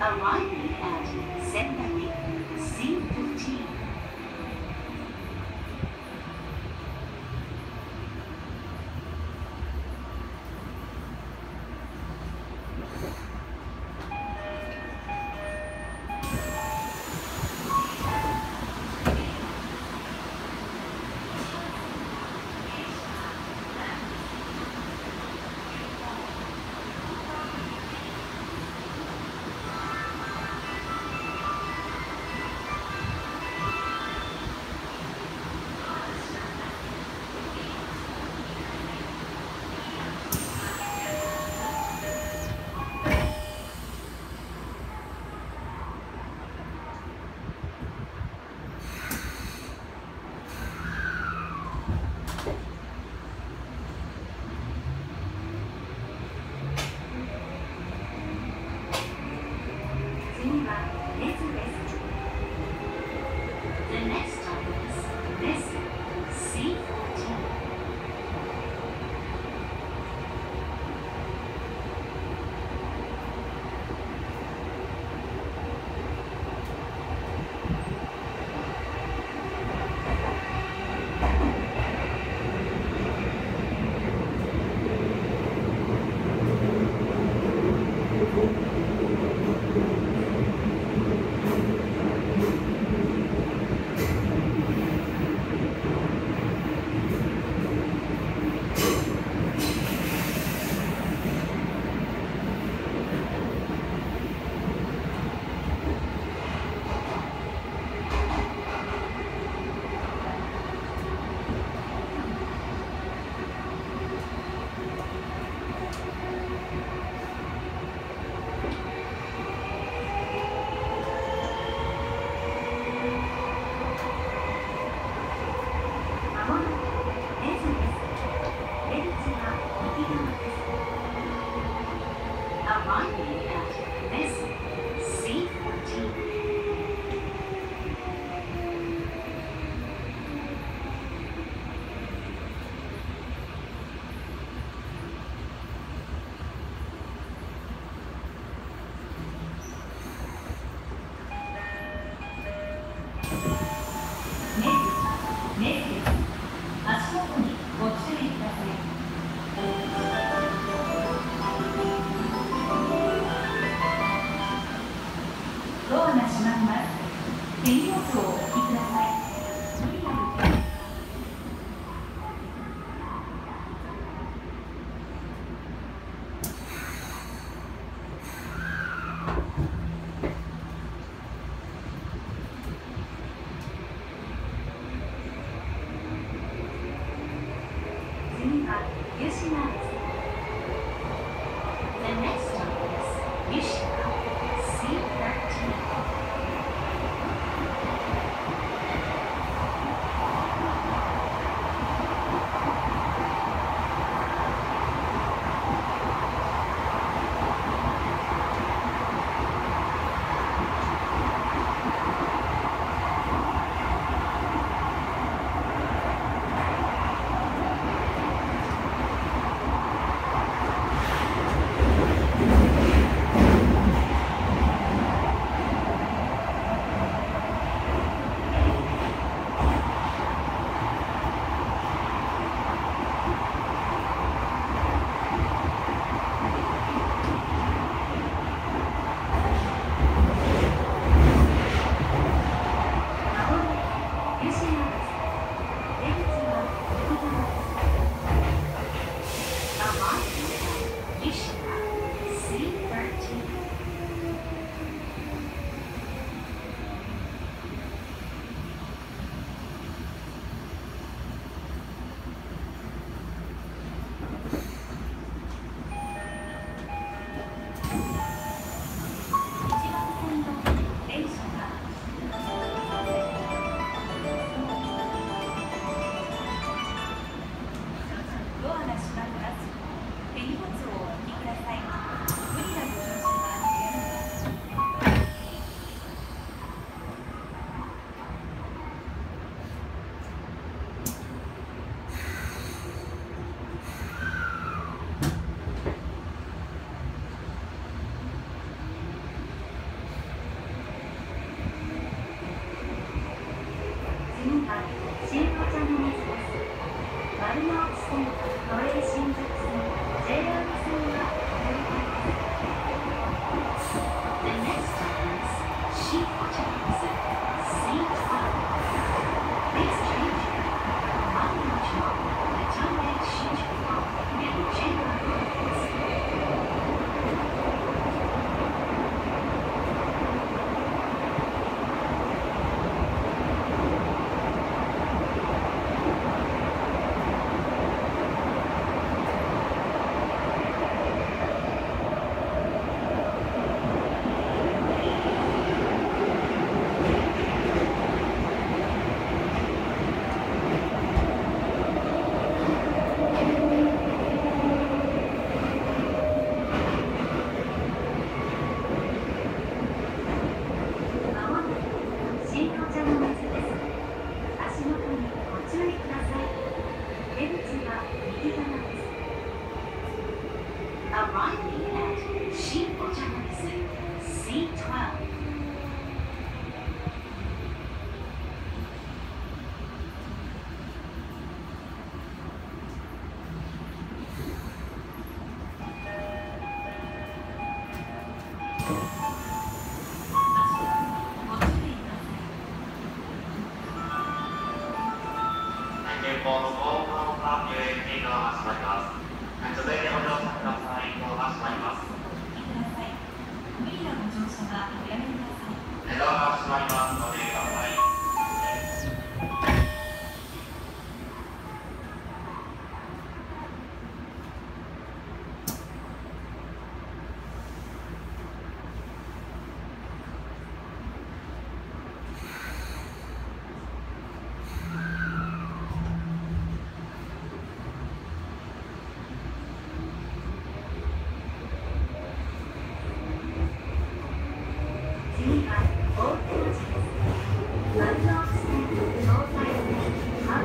Arriving at Sendagi C15. Arriving at this C14. Christmas. Thank you. 扉の乗車はおやめください。がまますので、